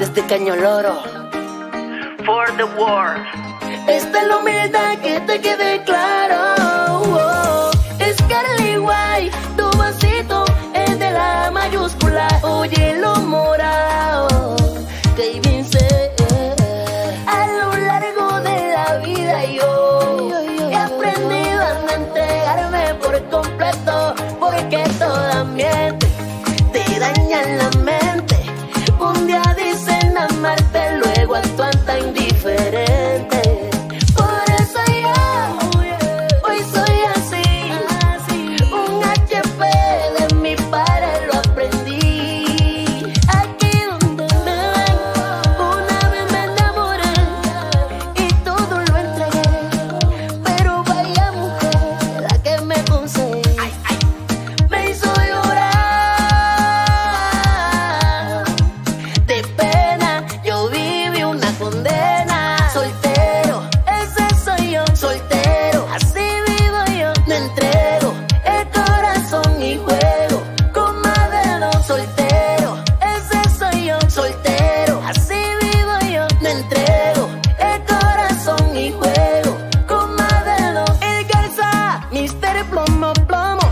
desde este Cañoloro. For the war. Esta es la humildad que te quede claro. Oh, oh. Es Carly White, tu vasito es de la mayúscula. Oye, lo morado que vince a lo largo de la vida yo he aprendido a entregarme por completo, porque todo plomo, plomo.